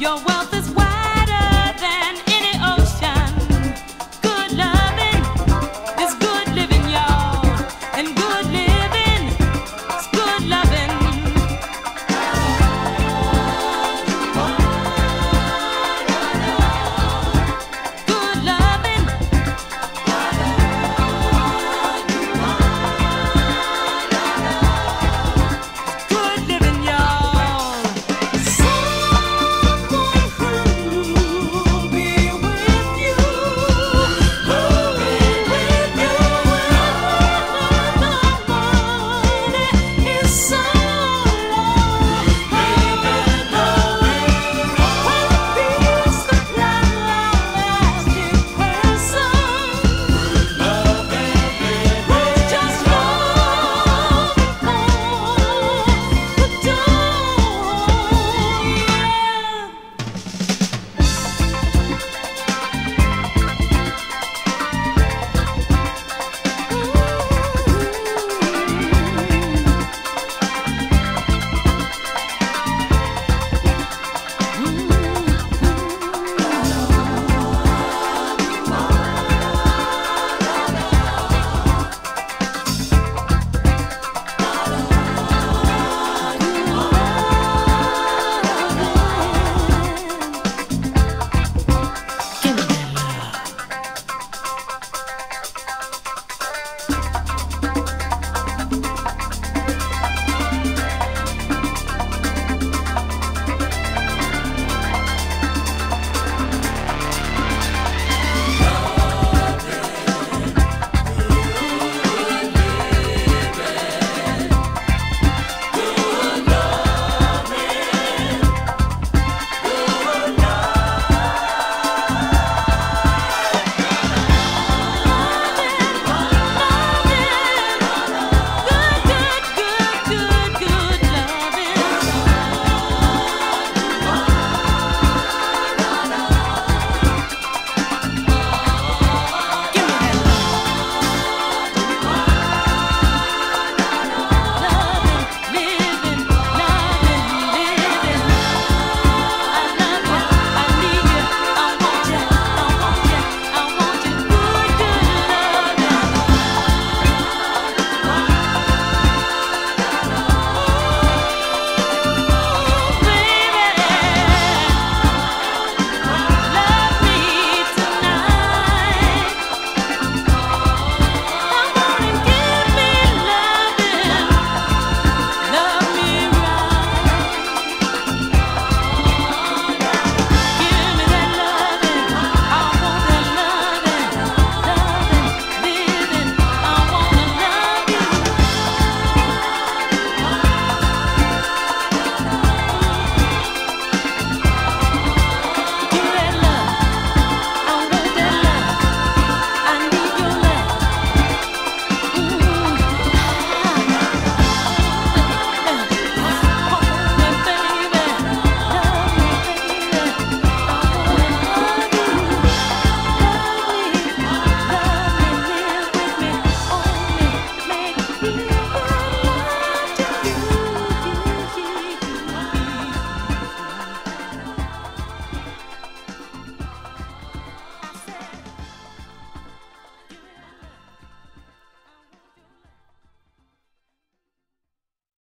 Your wealth